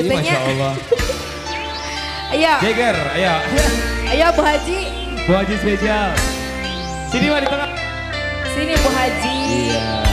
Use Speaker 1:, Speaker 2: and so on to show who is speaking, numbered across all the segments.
Speaker 1: Iya, Masya Allah.
Speaker 2: ayo.
Speaker 1: Jeger, ayo.
Speaker 2: ayo Bu Haji.
Speaker 1: Bu Haji spesial. Sini mah tengah.
Speaker 2: Sini Bu Haji.
Speaker 1: Iya.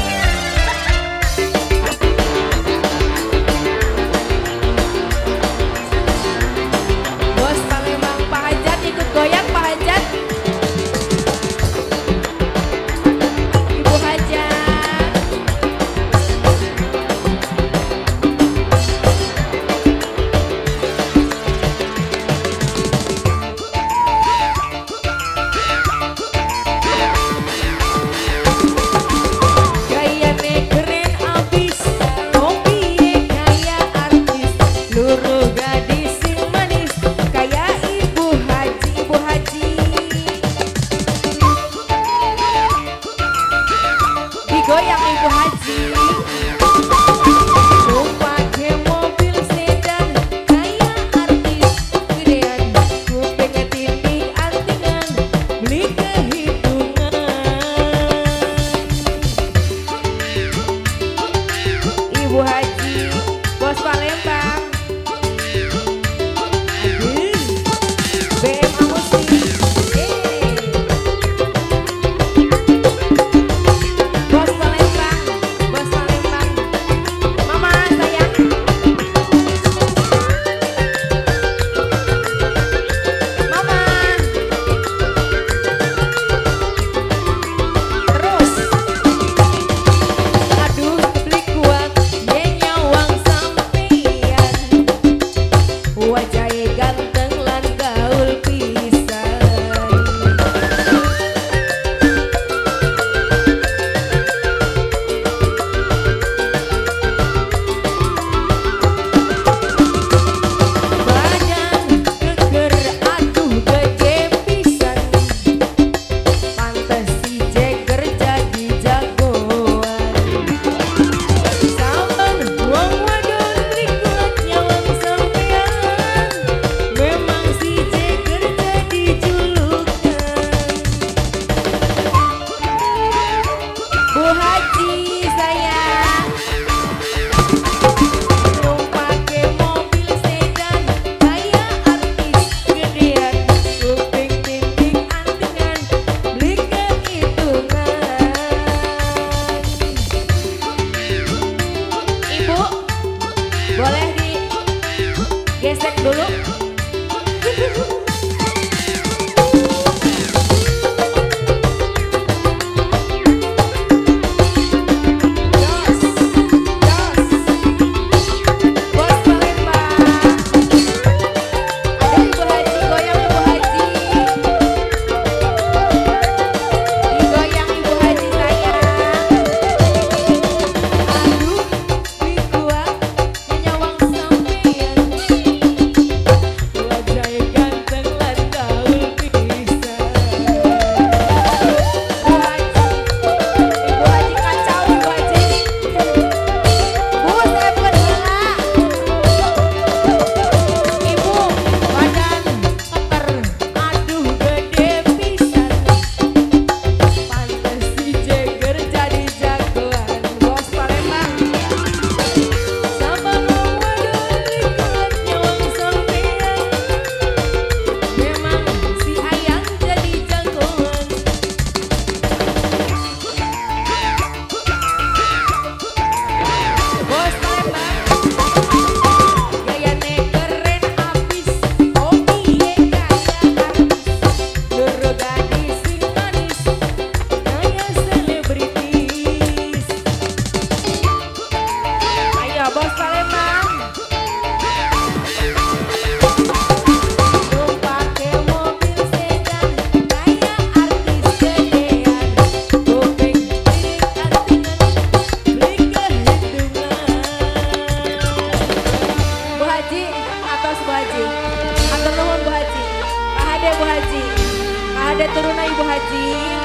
Speaker 2: Boleh digesek dulu. back. ada turunan Ibu Haji.